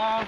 Uh,